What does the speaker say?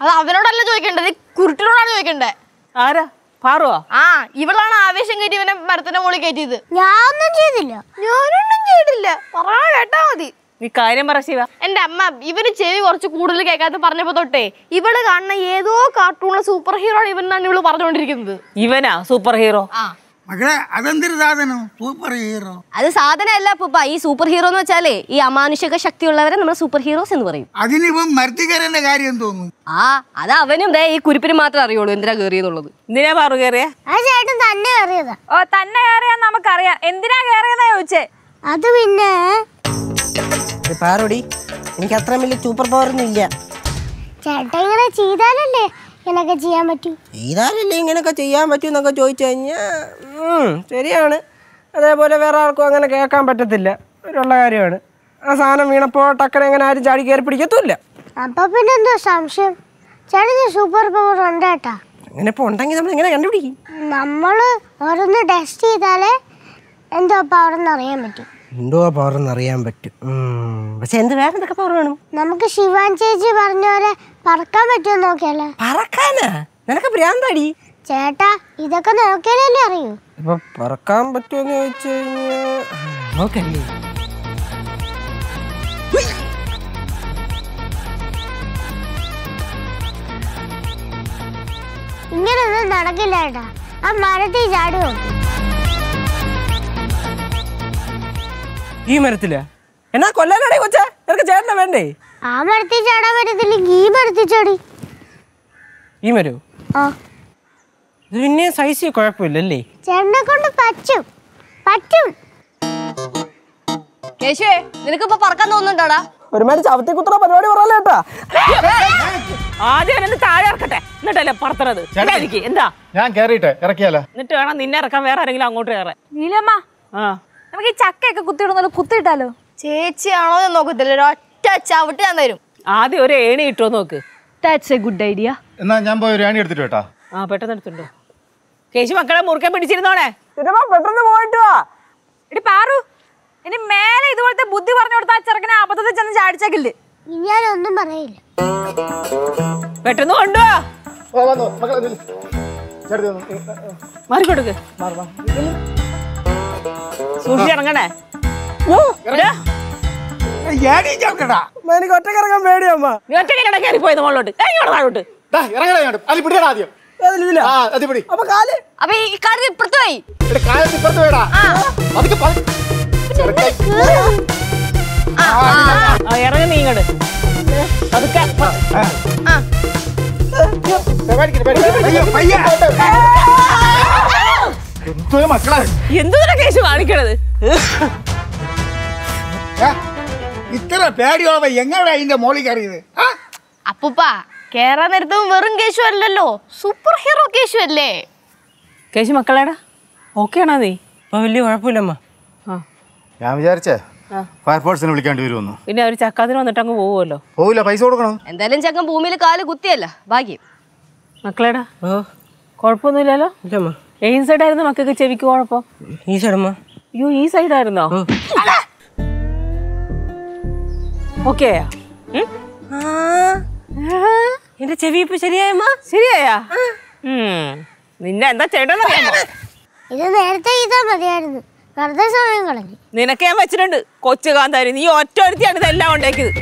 അത് അവനോടല്ല ചോദിക്കേണ്ടത് കുരുട്ടിനോടാണ് ചോദിക്കണ്ടേ? ആരാ? പാറുവാ? ആ ഇവളാണ് ആവേശം കയറ്റി ഇവനെ മരത്തിന്റെ മുകളിൽ കയറ്റിയത്. ഞാൻ ഒന്നും ചെയ്തില്ല. ഞാനൊന്നും ചെയ്തില്ല. പറയാ കേട്ടാ മതി. നീ കാര്യം പറ ശിവ. എന്റെ അമ്മ ഇവന് ചെവി കുറച്ച് കൂടുതൽ കേൾക്കാത്ത പറഞ്ഞപ്പോ തൊട്ടേ ഇവൾ കാണുന്ന ഏതോ കാർട്ടൂണിലെ സൂപ്പർ ഹീറോ ഇവനാണ് ഇവൾ പറഞ്ഞുകൊണ്ടിരിക്കുന്നത്. ഇവനാ സൂപ്പർ ഹീറോ ആ. മകളെ അതെന്തൊരു സാധനം സൂപ്പർ ഹീറോ അത് സാധനമല്ല അപ്പൂപ്പ ഈ സൂപ്പർ ഹീറോ എന്ന് വെച്ചാലേ ഈ അമാനുഷിക ശക്തിയുള്ളവരെ നമ്മൾ സൂപ്പർ ഹീറോസ് എന്ന് പറയും. അതിനിപ്പം മരത്തിക്കരന്റെ കാര്യം തോന്നുന്നു? ആ അത് അവനും ദേ ഈ കുരിപ്പിന് മാത്രമേ അറിയുള്ളൂ എന്തിനാ കയറിയെന്നുള്ളത് എന്തിനാ പാറു കയറിയ ചേട്ടൻ തന്നെ ഓ തന്നെ കയറിയാന്ന് നമുക്കറിയാം. എന്തിനാ കേറിയതാ ചോദിച്ചേ? അത് പിന്നെ? പാറോടി എനിക്ക് അത്ര വലിയ സൂപ്പർ പവർ ഒന്നും ഇല്ല. ചേട്ടൻ ഇങ്ങനെ ചെയ്താലല്ലേ ഇങ്ങനൊക്കെ ചെയ്യാൻ പറ്റൂ. ഇതാരല്ലേ ഇങ്ങനെയൊക്കെ ചെയ്യാൻ പറ്റൂ എന്നൊക്കെ ചോദിച്ചു കഴിഞ്ഞാൽ ശരിയാണ്. അതേപോലെ വേറെ ആർക്കും അങ്ങനെ കേൾക്കാൻ പറ്റത്തില്ല. ഒരുള്ള കാര്യമാണ്. ആ സാധനം വീണപ്പോൾ ടക്കനെ അങ്ങനെ ആരും ചാടി കയറി പിടിക്കത്തുമില്ല. അപ്പൊ പിന്നെ എന്തോ സംശയം? ചേട്ടന് സൂപ്പർ പവർ ഉണ്ട് കേട്ടാ. അങ്ങനെ ഇപ്പോൾ ഉണ്ടെങ്കിൽ നമ്മൾ എങ്ങനെ കണ്ടുപിടിക്കും? നമ്മൾ ഓരോന്ന് ടെസ്റ്റ് ചെയ്താലേ എന്തോ പവർ എന്ന് അറിയാൻ പറ്റും. എന്തോ പവർ എന്ന് അറിയാൻ പറ്റും. പക്ഷെ എന്ത് വേറെ എന്തൊക്കെ പവർ വേണം? നമുക്ക് ശിവാൻ ചേച്ചി പറഞ്ഞ പോലെ പറക്കാൻ പറ്റുമോ നോക്കിയാലോ? പറക്കാനാ? നിനക്ക് ഭ്രാന്താടി? ചേട്ടാ ഇതൊക്കെ നോക്കിയാലല്ലേ അറിയൂ. ഇപ്പൊ പറക്കാൻ പറ്റുമെന്ന് ചോദിച്ചു കഴിഞ്ഞാൽ നോക്കല്ലേ? ഇങ്ങനൊന്നും നടക്കില്ല ചേട്ടാ. ആ മരത്തിൽ ചാടി നോക്കി ഈ മരത്തിൽ? എന്നാ കൊല്ലാനാടേ കൊച്ചേ? നിനക്ക് ചേട്ടനെ വേണ്ടേ? ആ മരത്തിൽ ചാടാൻ പറ്റത്തില്ലെങ്കിൽ ഈ മരത്തിൽ ചാടി. ഈ മരോ? ആ. ഇത് പിന്നെ സൈസ് കുഴപ്പമില്ലല്ലേ? ചേട്ടനെ കൊണ്ട് പറ്റും. പറ്റും. കേശുവേ ഇപ്പൊ പറക്കാൻ തോന്നുന്നുണ്ടോടാ? ഒരുമാതിരി ചവത്തി കുത്തുന്ന പരിപാടി പറയല്ലേ കേട്ടാ ആദ്യം എന്നെ താഴെ ഇറക്കട്ടെ. എന്നിട്ടല്ലേ പറത്തണത്. എനിക്ക് എന്താ? ഞാൻ കയറിയിട്ട് ഇറക്കിയാലോ? എന്നിട്ട് വേണം നിന്നെ ഇറക്കാൻ വേറെ ആരെങ്കിലും അങ്ങോട്ട് കയറാൻ. നീലമ്മ ആ. നമുക്ക് ഈ ചക്കയൊക്കെ കുത്തിയിടുന്നല്ലോ കുത്തിയിട്ടാലോ? ചേച്ചിയാണോ എന്ന് നോക്കത്തില്ല. ഒരു ഒറ്റ ചവിട്ട് ഞാൻ തരും. ആദ്യം ഒരു ഏണി ഇട്ടോ നോക്ക്. ദാറ്റ്സ് എ ഗുഡ് ഐഡിയ എന്നാ ഞാൻ പോയി ഒരു ഏണി എടുത്തിട്ട് കേട്ടാ ആ പെട്ടെന്ന് എടുത്തുണ്ടോ കേശു മക്കളെ മുറുക്കാൻ പിടിച്ചിരുന്നോണേ പെട്ടെന്ന് പോയിട്ട് വാ. എടി പാറു ഇനി മേലെ ഇതുപോലത്തെ ബുദ്ധി പറഞ്ഞു കൊടുത്ത ആ ചെറുക്കനെ അബദ്ധത്തിൽ ചെന്ന് ചാടിച്ചേക്കില്ലേ? ഞാനൊന്നും പറയില്ല. പെട്ടെന്ന് ഓ, വന്നു. മാറിക്കൊടുക്ക് സൂക്ഷിച്ചിറങ്ങണേ ഇടാ. എനിക്ക് ഒറ്റ കിറങ്ങാൻ പേടിയമ്മ നീ ഒറ്റയ്ക്കല്ലേ കയറി പോയത് മുകളിലോട്ട് താഴോട്ട് അപ്പൊ ഈ ഇപ്പുറത്ത് പോയി. ഇറങ്ങി അതൊക്കെ എന്തോ മക്കളെ. എന്തോ കേസ് കാണിക്കണത്? ഇത്ര പേടിയോവ എങ്ങനെ അതിന്റെ മോളി കയറിയത്? അപ്പൂപ്പാ കേറാൻ നേരത്തും വെറും കേശു അല്ലല്ലോ. സൂപ്പർ ഹീറോ കേശു അല്ലേ? കേശു മക്കളേടാ ഓക്കെ ആണോ നീ? ഇപ്പൊ വലിയ കുഴപ്പമില്ലമ്മ. ആ. ഞാൻ വിചാരിച്ചേ ആ. ഫയർഫോഴ്സിനെ വിളിക്കേണ്ടി വരുമെന്ന്. പിന്നെ അവർ ചക്കാത്തിന് വന്നിട്ട് അങ്ങ് പോവുമല്ലോ. പോവില്ല പൈസ കൊടുക്കണം? എന്തായാലും ചക്കൻ ഭൂമിയിൽ കാൽ കുത്തിയല്ല ഭാഗ്യം. മക്കളേടാ ഓ. കുഴപ്പമൊന്നുമില്ലല്ലോ. ഇല്ലമ്മ. ഏത് സൈഡായിരുന്നു മക്കൾക്ക് ചെവിക്ക് കുഴപ്പം. ഈ സൈഡമ്മ അയ്യോ ഈ സൈഡായിരുന്നോ ഓക്കെ എന്റെ ചെവി ഇപ്പൊ ശരിയായമ്മ? ശരിയായാ. നിന്നെ എന്താ ചെയ്യണമെന്നറിയാമോ ഇത് നേരത്തെ ചെയ്താൽ മതിയായിരുന്നു. വെറുതെ സമയം കളഞ്ഞു. നിനക്ക് ഞാൻ വെച്ചിട്ടുണ്ട്. കൊച്ചു കാന്താരി നീ ഒറ്റ ഒരുത്തിയാണ് ഇതെല്ലാം ഉണ്ടാക്കിയത്.